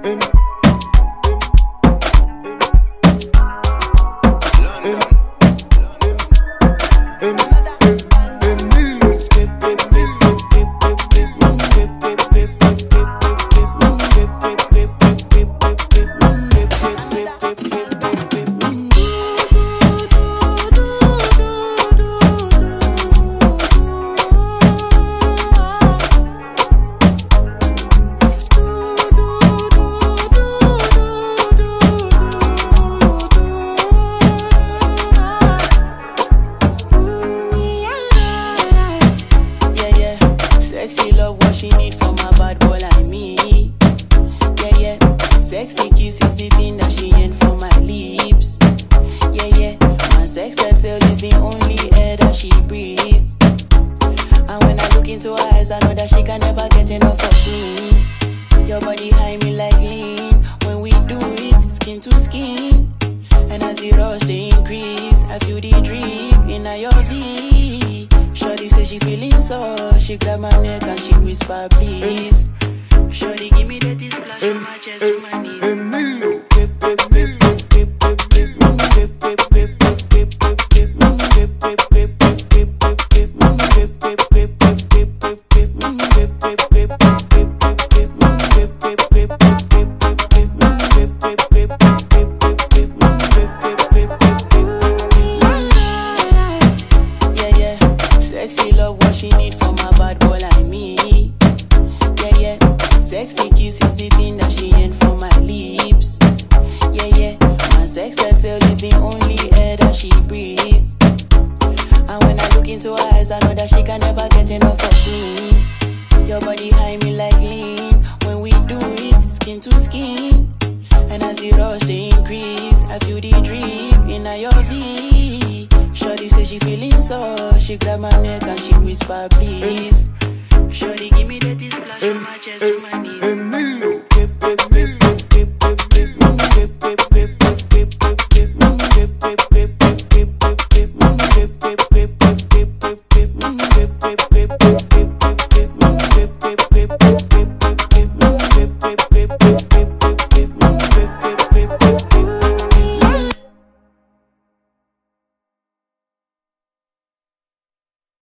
Yeah, she need from a bad boy like me. Yeah, yeah. Sexy kiss is the thing that she ain't for my lips. Yeah, yeah. My sex herself is the only air that she breathes. And when I look into her eyes, I know that she can never get enough of me. Your body high me like lean. When we do it, skin to skin. And as the rush they increase, I feel the drip she feeling so, she grab my neck and she whisper please. Shorty give me that love, what she need from a bad boy like me. Yeah, yeah. Sexy kiss is the thing that she ain't for my lips. Yeah, yeah. My sex herself is the only air that she breathes. And when I look into her eyes, I know that she can never get enough of me. Your body high me like lean. When we do it, skin to skin. And as the rush they increase, I feel the drip in your V. Shorty say she feeling so. She grab my neck and she whisper, please. Shorty give me that splash on my chest to my knees. Emilio. Emilio.